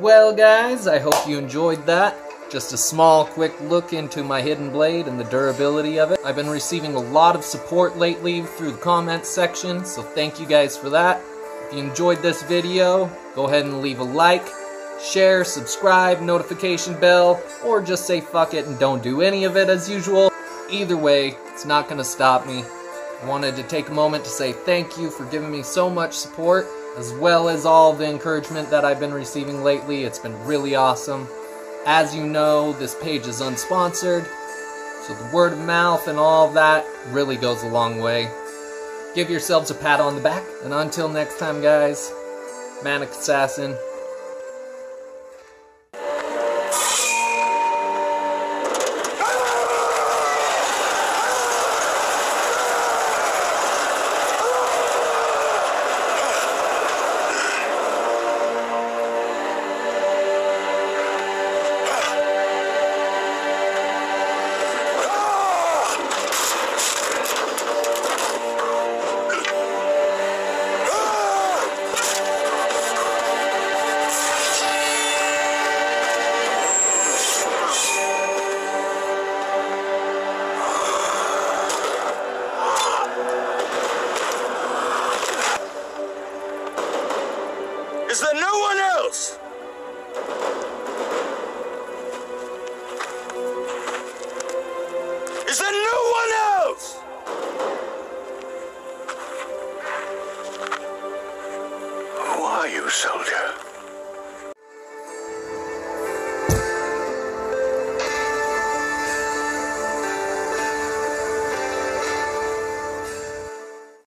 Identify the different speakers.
Speaker 1: Well, guys, I hope you enjoyed that. Just a small, quick look into my hidden blade and the durability of it. I've been receiving a lot of support lately through the comments section, so thank you guys for that. If you enjoyed this video, go ahead and leave a like, share, subscribe, notification bell, or just say fuck it and don't do any of it as usual. Either way, it's not to stop me. I wanted to take a moment to say thank you for giving me so much support, as well as all the encouragement that I've been receiving lately. It's been really awesome. As you know, this page is unsponsored, so the word of mouth and all that really goes a long way. Give yourselves a pat on the back, and until next time, guys, Manic Assassin,
Speaker 2: Is there no one else? Is there no one else? Who are you, soldier?